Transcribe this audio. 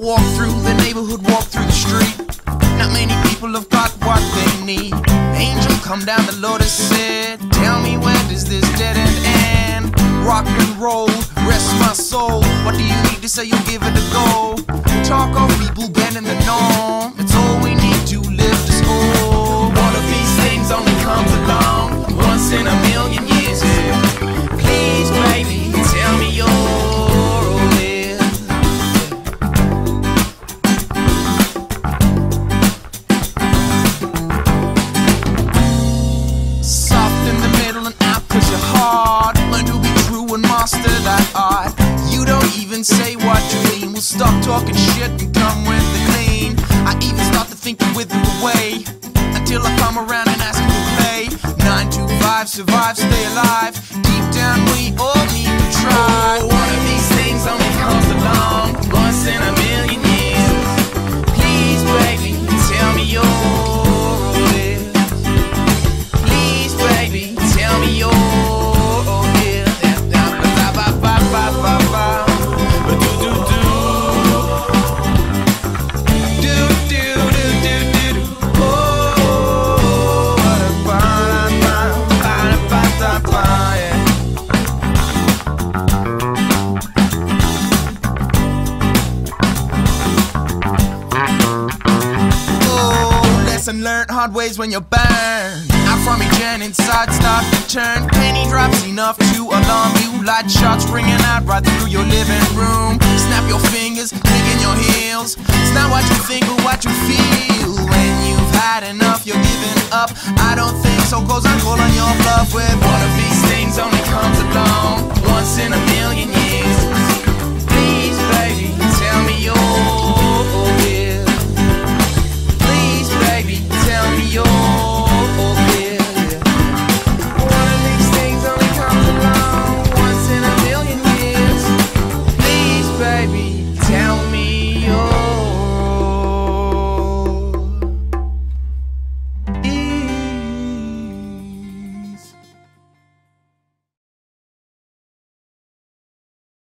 Walk through the neighborhood, walk through the street. Not many people have got what they need. Angel come down, the Lord has said, Tell me where does this dead end end? Rock and roll, rest my soul. What do you need to say? You'll give it a go. Don't say what you mean. We'll stop talking shit and come with the clean. I even start to think you wither away. Until I come around and ask you to play. Nine to five, survive, stay alive. Lesson learned hard ways when you're burned. Out from end, inside start to turn. Penny drops enough to alarm you. Light shots ringing out right through your living room. Snap your fingers, in your heels. It's not what you think, but what you feel. When you've had enough, you're giving up. I don't think so, call on your bluff with